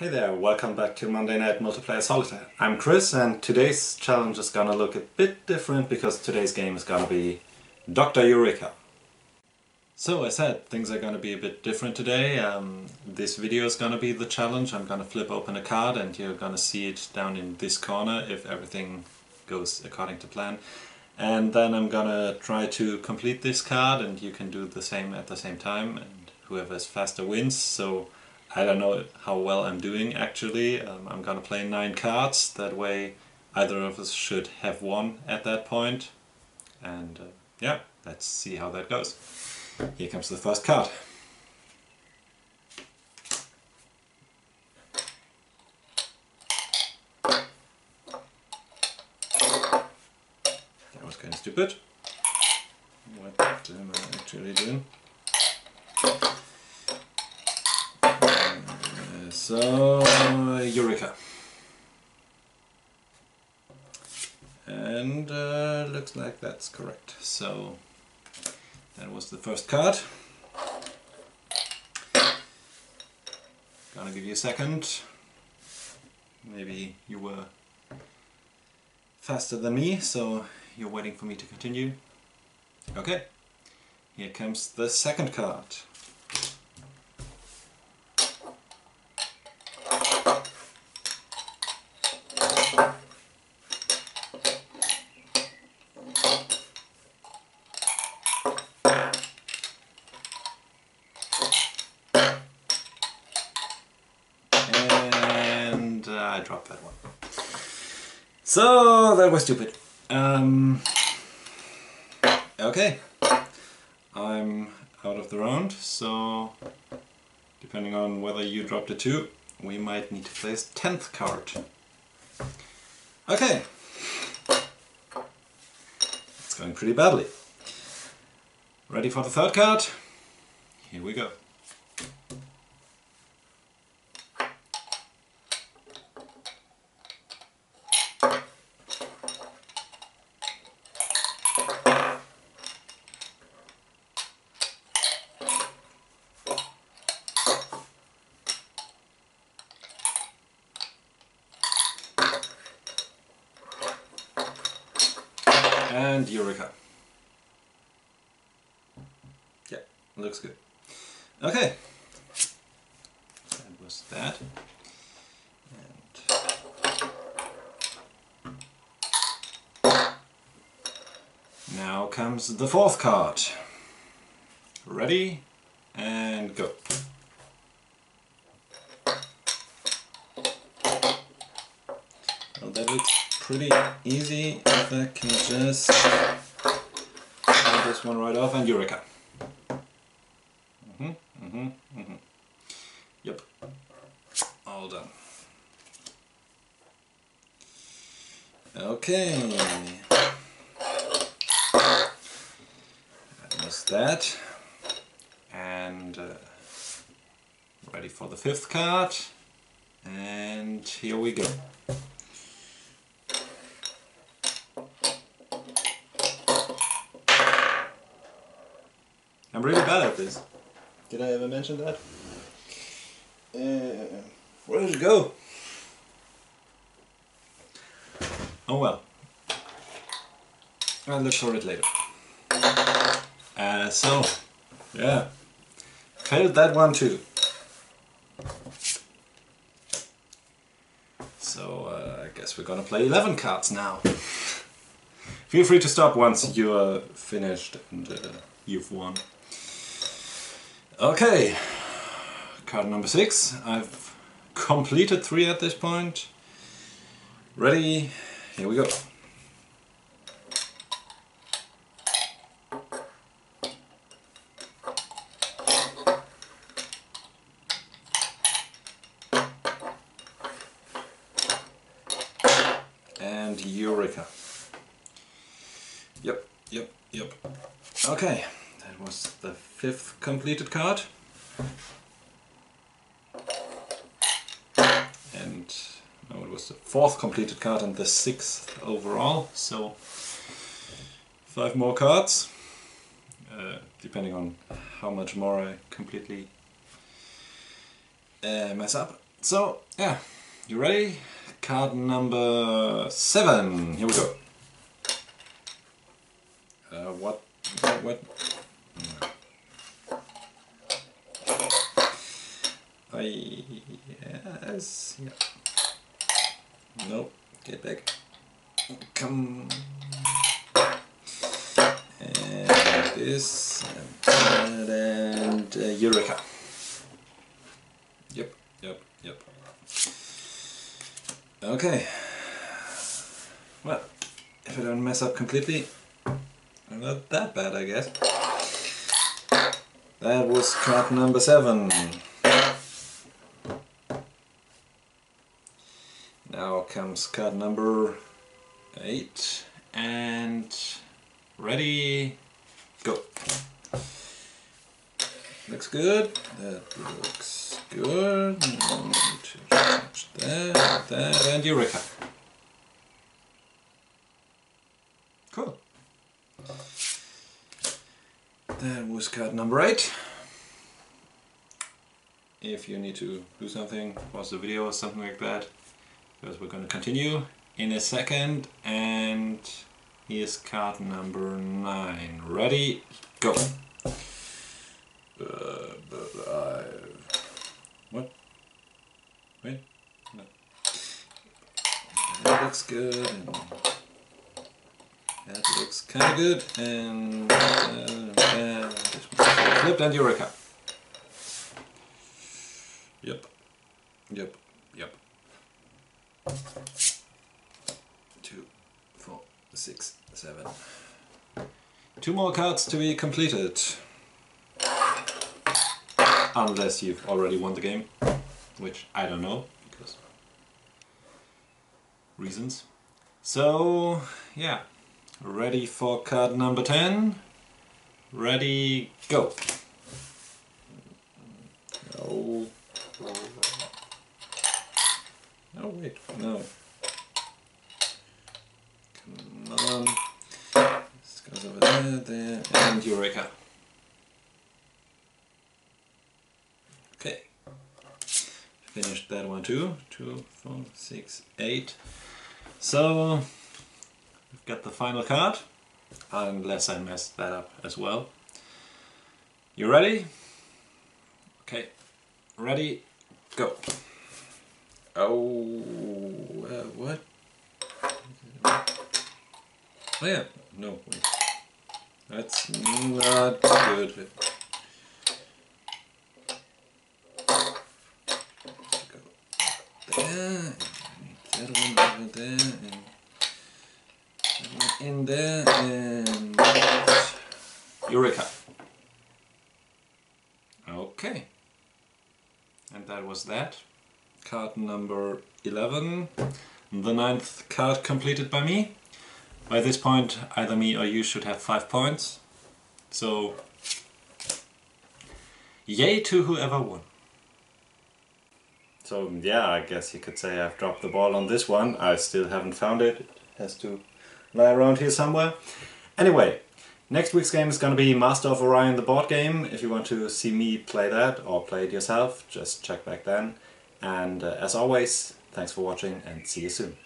Hey there, welcome back to Monday Night Multiplayer Solitaire. I'm Chris and today's challenge is gonna look a bit different because today's game is gonna be Dr. Eureka. So I said, things are gonna be a bit different today. Um, this video is gonna be the challenge. I'm gonna flip open a card and you're gonna see it down in this corner if everything goes according to plan. And then I'm gonna try to complete this card and you can do the same at the same time and whoever is faster wins. So I don't know how well I'm doing actually. Um, I'm gonna play nine cards, that way either of us should have won at that point. And uh, yeah, let's see how that goes. Here comes the first card. That was kind of stupid. What am I actually doing? So, Eureka. And uh, looks like that's correct. So, that was the first card. Gonna give you a second. Maybe you were faster than me, so you're waiting for me to continue. Okay, here comes the second card. And uh, I dropped that one. So that was stupid. Um, okay, I'm out of the round, so depending on whether you dropped a two, we might need to place 10th card. Okay, it's going pretty badly. Ready for the third card? Here we go. And Eureka. Yeah, looks good. Okay. That was that. And now comes the fourth card. Ready and go. Well, that looks pretty easy if I can just cut this one right off and Eureka. Mm-hmm, mm-hmm, mm-hmm. Yep. All done. Okay. That was that. And uh, ready for the fifth card. And here we go. I'm really bad at this. Did I ever mention that? Uh, where did it go? Oh well. I'll look for it later. Uh, so, yeah. Failed that one too. So, uh, I guess we're gonna play 11 cards now. Feel free to stop once you're finished and uh, you've won. Okay, card number six. I've completed three at this point. Ready? Here we go. And Eureka. Yep, yep, yep. Okay, that was the fifth completed card. And no, it was the fourth completed card and the sixth overall. So five more cards, uh, depending on how much more I completely uh, mess up. So, yeah, you ready? Card number seven. Here we go. Uh, what? What? what? I yes. Yeah. Nope. Get back. Come. And this and, and uh, Eureka. Yep. Yep. Yep. Okay. Well, if I don't mess up completely, I'm not that bad, I guess. That was card number seven. Card number eight and ready, go. Looks good. That looks good. That, that, and Eureka. Cool. That was card number eight. If you need to do something, pause the video or something like that, because we're going to continue in a second. And here's card number nine. Ready, go. Uh, what? Wait. No. That looks good. That looks kind of good. And, uh, and flipped and Eureka. Yep. Yep. Yep. Two, four, six, seven. Two more cards to be completed. Unless you've already won the game, which I don't know, because reasons. So, yeah, ready for card number 10. Ready, go. Oh. Oh wait, no. Come on. This goes over and Eureka. Okay. Finished that one too. Two, four, six, eight. So, we've got the final card, unless I messed that up as well. You ready? Okay. Ready, go. Oh, uh, what? Oh yeah, no, wait. That's not good. Go there, that one over there, and one in there, and Eureka. Okay. And that was that. Card number 11. The ninth card completed by me. By this point, either me or you should have 5 points. So, yay to whoever won. So yeah, I guess you could say I've dropped the ball on this one. I still haven't found it. It has to lie around here somewhere. Anyway, Next week's game is going to be Master of Orion the board game. If you want to see me play that or play it yourself, just check back then. And uh, as always, thanks for watching and see you soon.